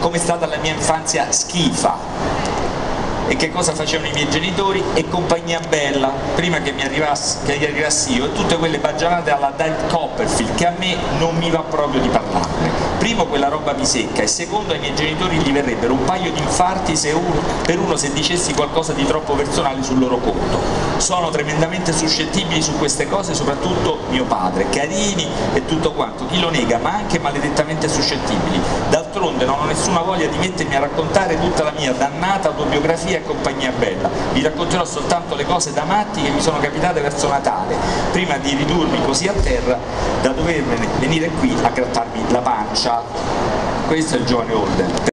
come è stata la mia infanzia schifa. E che cosa facevano i miei genitori? E compagnia bella prima che mi arrivassi, che arrivassi io e tutte quelle baggianate alla Diet Copperfield che a me non mi va proprio di parlarne. Primo quella roba mi secca e secondo ai miei genitori gli verrebbero un paio di infarti uno, per uno se dicessi qualcosa di troppo personale sul loro conto sono tremendamente suscettibili su queste cose soprattutto mio padre, carini e tutto quanto, chi lo nega ma anche maledettamente suscettibili d'altronde non ho nessuna voglia di mettermi a raccontare tutta la mia dannata autobiografia e compagnia bella, vi racconterò soltanto le cose da matti che mi sono capitate verso Natale, prima di ridurmi così a terra da dovermene venire qui a grattarmi la pancia. Questo è il giovane Holden.